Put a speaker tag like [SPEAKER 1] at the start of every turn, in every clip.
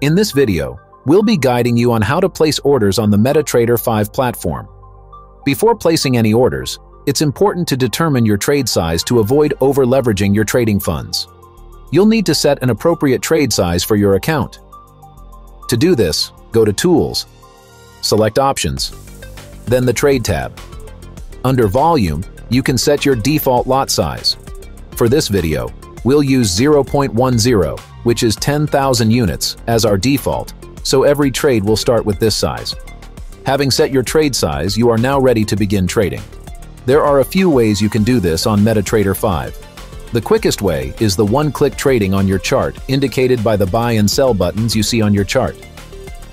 [SPEAKER 1] In this video, we'll be guiding you on how to place orders on the MetaTrader 5 platform. Before placing any orders, it's important to determine your trade size to avoid over-leveraging your trading funds. You'll need to set an appropriate trade size for your account. To do this, go to Tools, select Options, then the Trade tab. Under Volume, you can set your default lot size. For this video, we'll use 0.10, which is 10,000 units, as our default, so every trade will start with this size. Having set your trade size, you are now ready to begin trading. There are a few ways you can do this on MetaTrader 5. The quickest way is the one-click trading on your chart, indicated by the buy and sell buttons you see on your chart.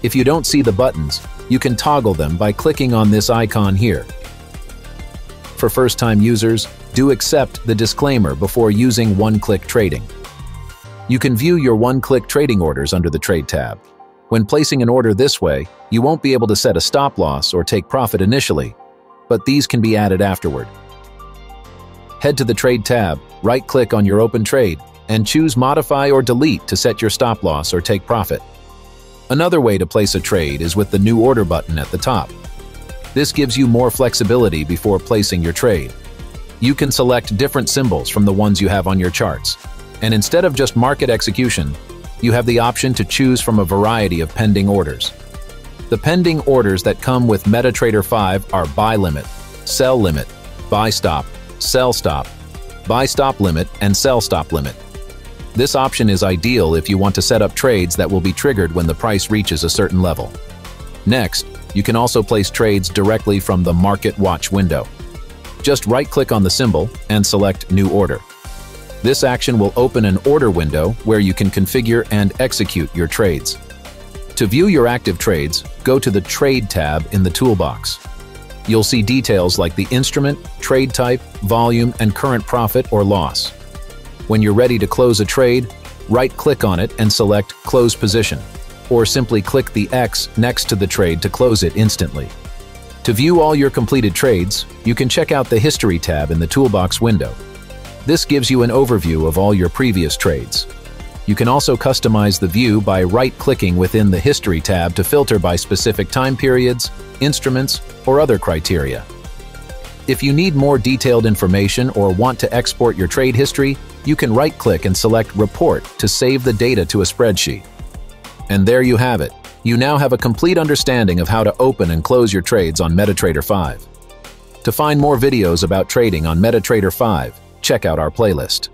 [SPEAKER 1] If you don't see the buttons, you can toggle them by clicking on this icon here. For first-time users, do accept the disclaimer before using one-click trading. You can view your one-click trading orders under the Trade tab. When placing an order this way, you won't be able to set a stop loss or take profit initially, but these can be added afterward. Head to the Trade tab, right-click on your open trade, and choose Modify or Delete to set your stop loss or take profit. Another way to place a trade is with the New Order button at the top. This gives you more flexibility before placing your trade. You can select different symbols from the ones you have on your charts, and instead of just market execution, you have the option to choose from a variety of pending orders. The pending orders that come with MetaTrader 5 are buy limit, sell limit, buy stop, sell stop, buy stop limit, and sell stop limit. This option is ideal if you want to set up trades that will be triggered when the price reaches a certain level. Next, you can also place trades directly from the Market Watch window. Just right-click on the symbol and select New Order. This action will open an order window where you can configure and execute your trades. To view your active trades, go to the Trade tab in the toolbox. You'll see details like the instrument, trade type, volume, and current profit or loss. When you're ready to close a trade, right-click on it and select Close Position or simply click the X next to the trade to close it instantly. To view all your completed trades, you can check out the History tab in the Toolbox window. This gives you an overview of all your previous trades. You can also customize the view by right-clicking within the History tab to filter by specific time periods, instruments, or other criteria. If you need more detailed information or want to export your trade history, you can right-click and select Report to save the data to a spreadsheet. And there you have it. You now have a complete understanding of how to open and close your trades on MetaTrader 5. To find more videos about trading on MetaTrader 5, check out our playlist.